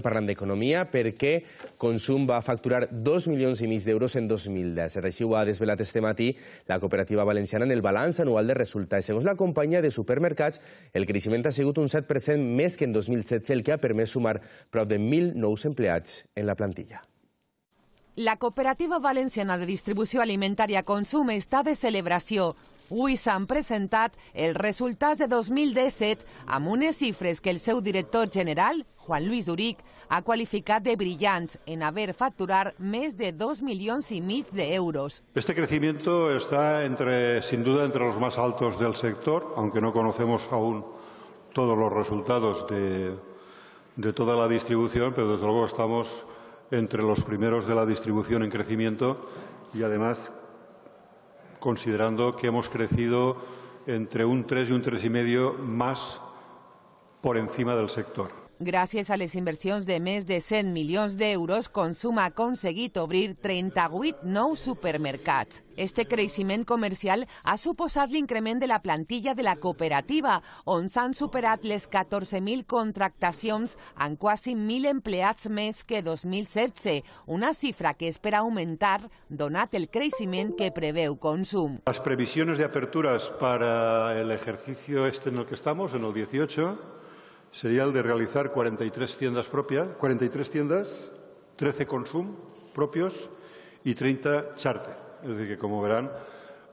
Parlant d'economia perquè Consum va facturar 2 milions i mig d'euros en 2017. Així ho ha desvelat este matí la cooperativa valenciana en el balanç anual de resultats. Segons la companyia de supermercats, el creixement ha sigut un 7% més que en 2016, el que ha permès sumar prop de 1.000 nous empleats en la plantilla. La cooperativa valenciana de distribució alimentària Consum està de celebració. Avui s'han presentat els resultats de 2017 amb unes xifres que el seu director general, Juan Luis Uric, ha qualificat de brillants en haber facturar més de 2 milions y mig de euros. Este crecimiento está entre, sin duda entre los más altos del sector, aunque no conocemos aún todos los resultados de, de toda la distribución, pero desde luego estamos entre los primeros de la distribución en crecimiento y además considerando que hemos crecido entre un 3 y un 3,5 más por encima del sector. Gràcies a les inversions de més de 100 milions d'euros, Consum ha aconseguit obrir 38 nous supermercats. Este creixement comercial ha suposat l'increment de la plantilla de la cooperativa, on s'han superat les 14.000 contractacions amb quasi 1.000 empleats més que 2016, una xifra que espera augmentar donat el creixement que preveu Consum. Las previsiones de aperturas para el ejercicio este en el que estamos, en el 18, sería el de realizar 43 tiendas propias, 43 tiendas, 13 consum propios y 30 charter. Es decir, que como verán,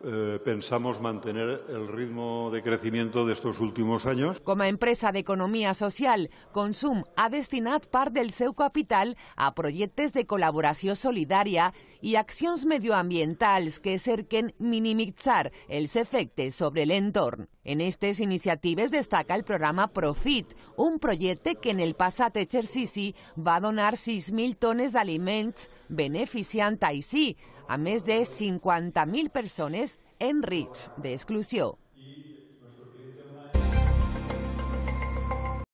eh, pensamos mantener el ritmo de crecimiento de estos últimos años. Com a empresa d'economia social, Consum ha destinat part del seu capital a projectes de col·laboració solidària i accions medioambientals que cerquen minimitzar els efectes sobre l'entorn. En aquestes iniciatives destaca el programa Profit, un projecte que en el passat exercici va donar 6.000 tones d'aliments, beneficiant així a més de 50.000 persones en risc d'exclusió.